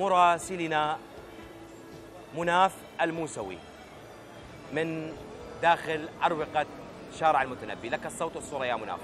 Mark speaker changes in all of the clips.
Speaker 1: مراسلنا مناف الموسوي من داخل أروقة شارع المتنبي. لك الصوت والصورة يا مناف.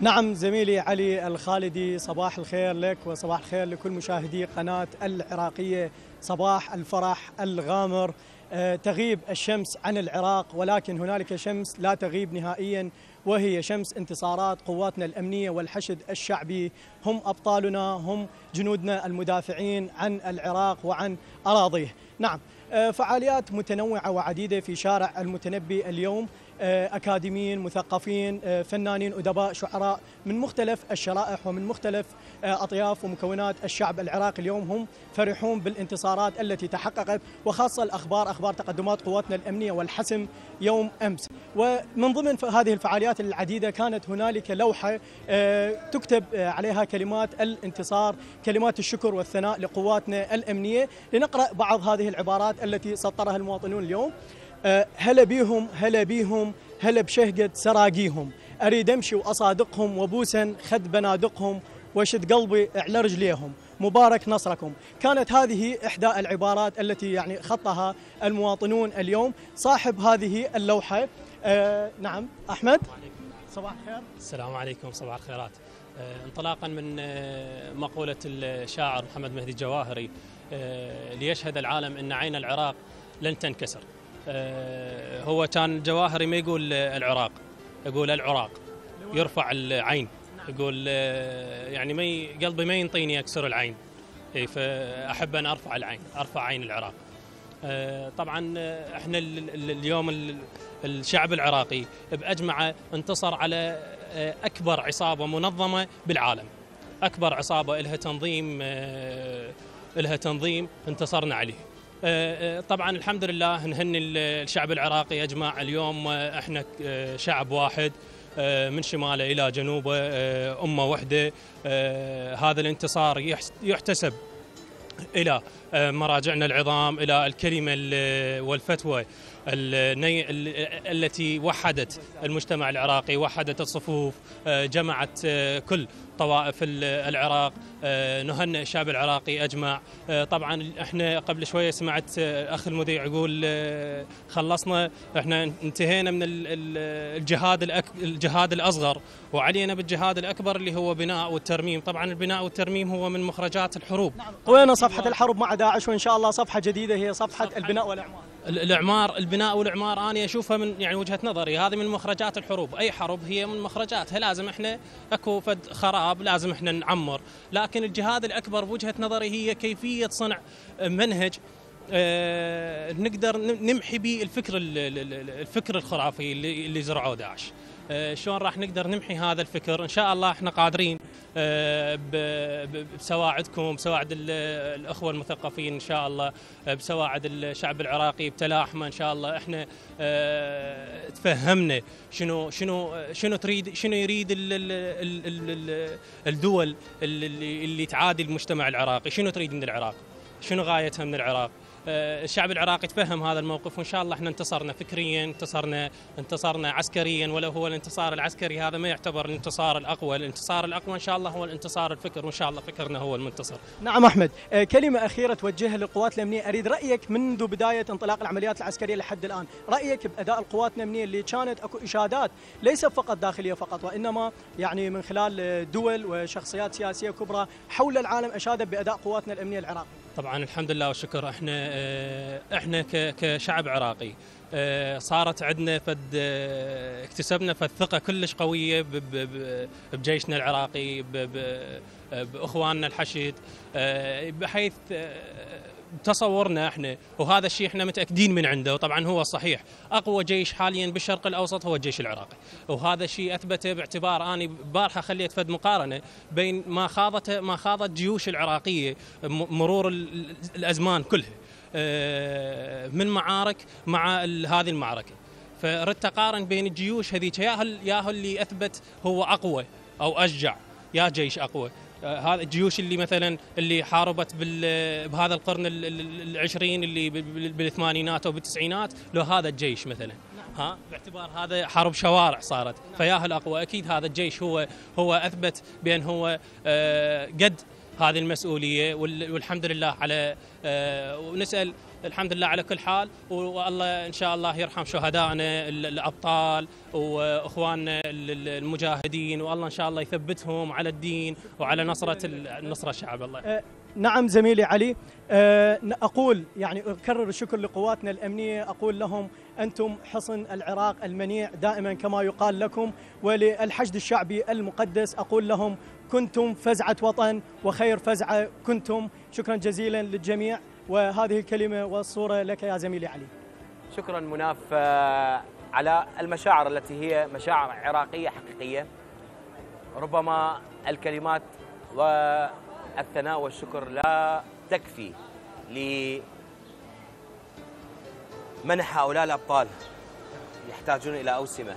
Speaker 2: نعم زميلي علي الخالدي صباح الخير لك وصباح الخير لكل مشاهدي قناة العراقية. صباح الفرح الغامر. آه، تغيب الشمس عن العراق ولكن هنالك شمس لا تغيب نهائيا. وهي شمس انتصارات قواتنا الأمنية والحشد الشعبي هم أبطالنا هم جنودنا المدافعين عن العراق وعن أراضيه. نعم آه، فعاليات متنوعة وعديدة في شارع المتنبي اليوم أكاديميين مثقفين آه، فنانين أدباء شعراء من مختلف الشرائح ومن مختلف آه، أطياف ومكونات الشعب العراقي اليوم هم فرحون بالانتصارات التي تحققت وخاصة الأخبار أخبار تقدمات قواتنا الأمنية والحسم يوم أمس. ومن ضمن هذه الفعاليات العديدة كانت هنالك لوحة آه، تكتب آه، عليها كلمات الانتصار كلمات الشكر والثناء لقواتنا الأمنية. لنقرأ بعض هذه العبارات التي سطرها المواطنون اليوم. آه، هلا بيهم هلا بيهم هلا بشهقة سراقيهم. أريد أمشي وأصادقهم وبوسا خد بنادقهم وشد قلبي على رجليهم. مبارك نصركم. كانت هذه إحدى العبارات التي يعني خطها المواطنون اليوم. صاحب هذه اللوحة آه نعم أحمد؟ صباح الخير.
Speaker 3: السلام عليكم صباح الخيرات. آه، انطلاقا من آه، مقولة الشاعر محمد مهدي الجواهري. ليشهد العالم أن عين العراق لن تنكسر. هو كان الجواهري ما يقول آه، العراق يقول العراق يرفع العين يقول آه، يعني ما قلبي ما ينطيني أكسر العين. إي، فأحب أن أرفع العين أرفع عين العراق. آه، طبعا آه، إحنا ال- ال- اليوم ال- الشعب العراقي باجمعه انتصر على آه، أكبر عصابة منظمة بالعالم. أكبر عصابة لها تنظيم آه، لها تنظيم انتصرنا عليه. آه، آه، طبعا الحمد لله نهني ال- الشعب العراقي اجمع اليوم آه، إحنا آه، شعب واحد آه، من شماله إلى جنوبه آه، أمة وحدة آه، هذا الانتصار يحتسب إلى آه، مراجعنا العظام إلى الكلمة ال- والفتوى. التي وحدت المجتمع العراقي وحدت الصفوف آه، جمعت آه، كل طوائف ال- العراق آه، نهنئ الشعب العراقي أجمع. طبعا إحنا قبل شوية سمعت أخ المذيع يقول خلصنا إحنا انتهينا من ال- ال- الجهاد الأك- الجهاد الأصغر وعلينا بالجهاد الأكبر اللي هو بناء والترميم. طبعا البناء والترميم هو من مخرجات الحروب.
Speaker 2: وين صفحة الحرب مع داعش وإن شاء الله صفحة جديدة هي صفحة البناء والإعمار.
Speaker 3: ال- الإعمار البناء والإعمار أنا أشوفها من يعني وجهة نظري. هذه من مخرجات الحروب. أي حرب هي من مخرجاتها لازم إحنا أكو فد خراب لازم إحنا نعمر. لكن الجهاد الأكبر بوجهة نظري هي كيفية صنع منهج آه، نقدر نم- نمحي به الفكر ال- ال- ال- الفكر الخرافي اللي زرعوه داعش. شلون راح نقدر نمحي هذا الفكر؟ إن شاء الله إحنا قادرين آه، بسواعدكم بسواعد ال- الأخوة المثقفين إن شاء الله آه، بسواعد الشعب العراقي بتلاحمه إن شاء الله. إحنا آه، تفهمنا شنو شنو شنو تريد شنو يريد ال ال ال ال ال الدول اللي تعادي المجتمع العراقي؟ شنو تريد من العراق؟ شنو غايتها من العراق؟ آه، الشعب العراقي تفهم هذا الموقف وإن شاء الله إحنا انتصرنا فكريا انتصرنا انتصرنا عسكريا ولو هو الانتصار العسكري هذا ما يعتبر الانتصار الأقوى. الانتصار الأقوى إن شاء الله هو الانتصار الفكر وإن شاء الله فكرنا هو المنتصر.
Speaker 2: نعم أحمد. آه، كلمة أخيرة توجهها للقوات الأمنية. أريد رأيك منذ بداية انطلاق العمليات العسكرية لحد الآن؟ رأيك بأداء القوات الأمنية اللي كانت أكو إشادات ليس فقط داخلية فقط وإنما يعني من خلال آه، دول وشخصيات سياسية كبرى حول العالم أشادت بأداء قواتنا الأمنية العراقية؟
Speaker 3: طبعا الحمد لله والشكر. إحنا آه، إحنا كشعب عراقي آه، صارت عندنا فد آه، اكتسبنا فد ثقة كلش قوية بجيشنا العراقي بإخواننا الحشد آه، بحيث آه، تصورنا إحنا وهذا الشيء إحنا متأكدين من عنده وطبعا هو صحيح. أقوى جيش حاليا بالشرق الأوسط هو الجيش العراقي. وهذا الشيء أثبته باعتبار أني بارحة خليت فد مقارنة بين ما خاضته ما خاضت جيوش العراقية مرور ال- ال- الأزمان كلها آه، من معارك مع هذه المعركة. فردت أقارن بين الجيوش هذيك يا اللي أثبت هو أقوى أو أشجع يا جيش أقوى. آه، هذا الجيوش اللي مثلا اللي حاربت بال- بهذا القرن ال- ال- العشرين اللي بال- بال- بالثمانينات أو بالتسعينات لو هذا الجيش مثلا. ها؟ باعتبار هذا حرب شوارع صارت. فياه الأقوى. أكيد هذا الجيش هو هو أثبت بأن هو آه، قد هذه المسؤولية والحمد لله على آه، ونسأل الحمد لله على كل حال والله إن شاء الله يرحم شهدائنا الأبطال وإخواننا المجاهدين والله إن شاء الله يثبتهم على الدين وعلى نصرة النصره الشعب الله
Speaker 2: أه، نعم زميلي علي أه، أقول يعني أكرر الشكر لقواتنا الأمنية أقول لهم أنتم حصن العراق المنيع دائما كما يقال لكم وللحشد الشعبي المقدس أقول لهم كنتم فزعة وطن وخير فزعة كنتم. شكرا جزيلا للجميع. وهذه الكلمة والصورة لك يا زميلي علي.
Speaker 1: شكرا مناف آه، على المشاعر التي هي مشاعر عراقية حقيقية. ربما الكلمات والثناء والشكر لا تكفي لمنح هؤلاء الأبطال. يحتاجون إلى أوسمة.